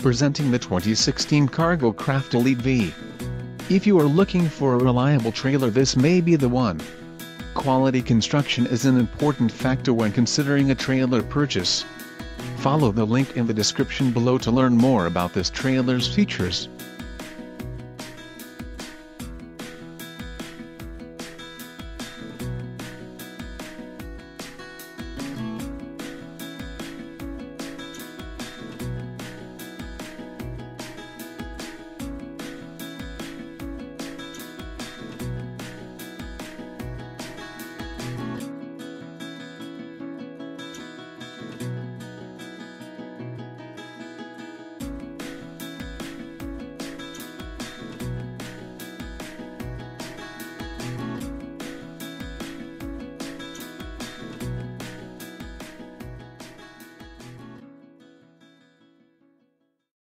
presenting the 2016 Cargo Craft Elite V. If you are looking for a reliable trailer this may be the one. Quality construction is an important factor when considering a trailer purchase. Follow the link in the description below to learn more about this trailer's features.